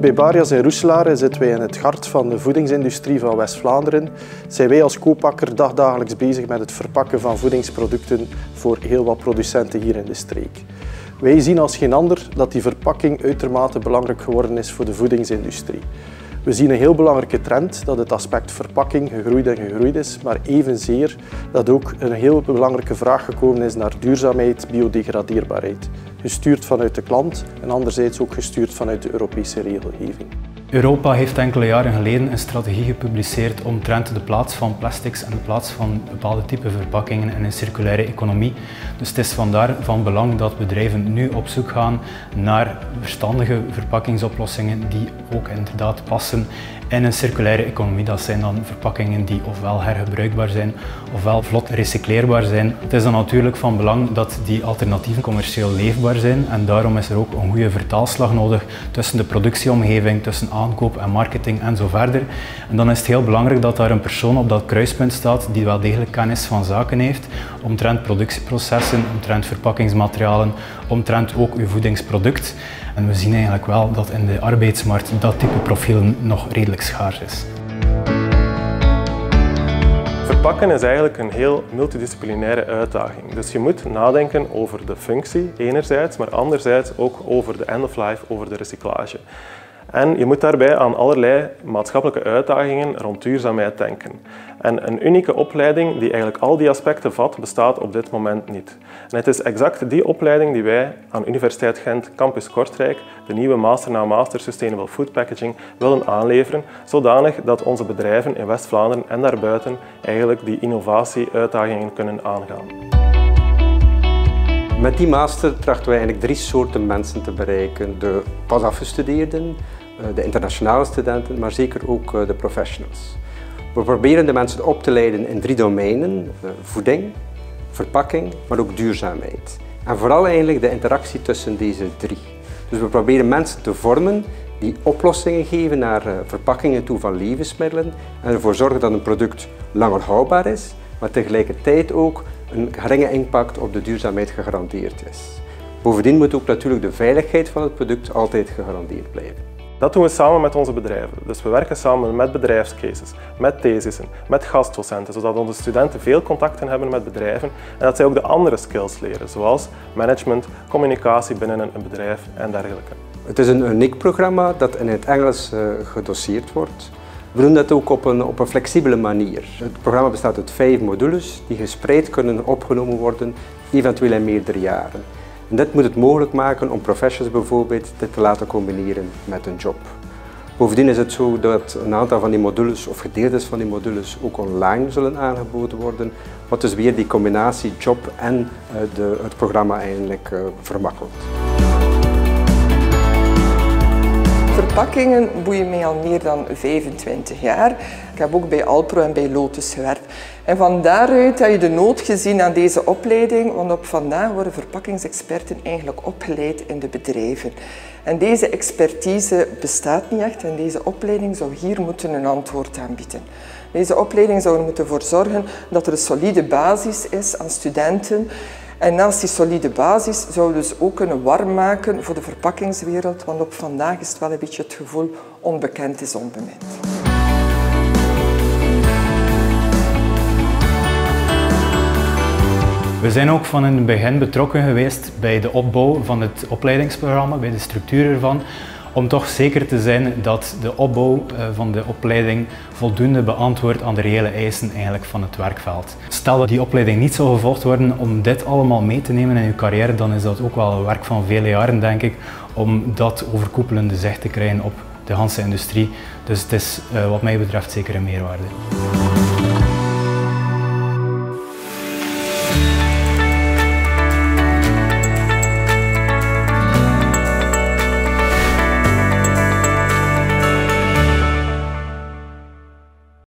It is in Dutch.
Bij Barias in Roeselare zitten wij in het hart van de voedingsindustrie van West-Vlaanderen. Zijn wij als koopakker dagdagelijks bezig met het verpakken van voedingsproducten voor heel wat producenten hier in de streek. Wij zien als geen ander dat die verpakking uitermate belangrijk geworden is voor de voedingsindustrie. We zien een heel belangrijke trend dat het aspect verpakking gegroeid en gegroeid is, maar evenzeer dat ook een heel belangrijke vraag gekomen is naar duurzaamheid, biodegradeerbaarheid. Gestuurd vanuit de klant en anderzijds ook gestuurd vanuit de Europese regelgeving. Europa heeft enkele jaren geleden een strategie gepubliceerd omtrent de plaats van plastics en de plaats van bepaalde type verpakkingen in een circulaire economie. Dus het is vandaar van belang dat bedrijven nu op zoek gaan naar verstandige verpakkingsoplossingen die ook inderdaad passen in een circulaire economie. Dat zijn dan verpakkingen die ofwel hergebruikbaar zijn ofwel vlot recycleerbaar zijn. Het is dan natuurlijk van belang dat die alternatieven commercieel leefbaar zijn en daarom is er ook een goede vertaalslag nodig tussen de productieomgeving, tussen aankoop en marketing en zo verder. En dan is het heel belangrijk dat daar een persoon op dat kruispunt staat die wel degelijk kennis van zaken heeft omtrent productieprocessen, omtrent verpakkingsmaterialen, omtrent ook uw voedingsproduct. En we zien eigenlijk wel dat in de arbeidsmarkt dat type profiel nog redelijk schaars is. Verpakken is eigenlijk een heel multidisciplinaire uitdaging. Dus je moet nadenken over de functie enerzijds, maar anderzijds ook over de end of life, over de recyclage. En je moet daarbij aan allerlei maatschappelijke uitdagingen rond duurzaamheid denken. En een unieke opleiding die eigenlijk al die aspecten vat, bestaat op dit moment niet. En het is exact die opleiding die wij aan Universiteit Gent Campus Kortrijk, de nieuwe Master na Master Sustainable Food Packaging, willen aanleveren, zodanig dat onze bedrijven in West-Vlaanderen en daarbuiten eigenlijk die innovatie-uitdagingen kunnen aangaan. Met die master trachten wij eigenlijk drie soorten mensen te bereiken. De pas afgestudeerden, de internationale studenten, maar zeker ook eh, de professionals. We proberen de mensen op te leiden in drie domeinen. Eh, voeding, verpakking, maar ook duurzaamheid. En vooral eigenlijk de interactie tussen deze drie. Dus we proberen mensen te vormen die oplossingen geven naar verpakkingen toe van levensmiddelen en ervoor zorgen dat een product langer houdbaar is, maar tegelijkertijd ook een geringe impact op de duurzaamheid gegarandeerd is. Bovendien moet ook natuurlijk de veiligheid van het product altijd gegarandeerd blijven. Dat doen we samen met onze bedrijven. Dus we werken samen met bedrijfscases, met thesissen, met gastdocenten, zodat onze studenten veel contacten hebben met bedrijven en dat zij ook de andere skills leren, zoals management, communicatie binnen een bedrijf en dergelijke. Het is een uniek programma dat in het Engels uh, gedoseerd wordt. We doen dat ook op een, op een flexibele manier. Het programma bestaat uit vijf modules die gespreid kunnen opgenomen worden, eventueel in meerdere jaren. Dit moet het mogelijk maken om professionals bijvoorbeeld dit te laten combineren met een job. Bovendien is het zo dat een aantal van die modules of gedeeltes van die modules ook online zullen aangeboden worden, wat dus weer die combinatie job en eh, de, het programma eigenlijk uh, vermakkelijkt. Verpakkingen boeien mij al meer dan 25 jaar. Ik heb ook bij Alpro en bij Lotus gewerkt. En van daaruit heb je de nood gezien aan deze opleiding, want op vandaag worden verpakkingsexperten eigenlijk opgeleid in de bedrijven. En deze expertise bestaat niet echt en deze opleiding zou hier moeten een antwoord aanbieden. Deze opleiding zou er moeten voor zorgen dat er een solide basis is aan studenten en naast die solide basis zouden we dus ook kunnen warm maken voor de verpakkingswereld, want op vandaag is het wel een beetje het gevoel onbekend is onbemind. We zijn ook van in het begin betrokken geweest bij de opbouw van het opleidingsprogramma, bij de structuur ervan, om toch zeker te zijn dat de opbouw eh, van de opleiding voldoende beantwoordt aan de reële eisen eigenlijk van het werkveld. Stel dat die opleiding niet zou gevolgd worden om dit allemaal mee te nemen in uw carrière, dan is dat ook wel een werk van vele jaren denk ik, om dat overkoepelende zicht te krijgen op de Hanse industrie. Dus het is eh, wat mij betreft zeker een meerwaarde.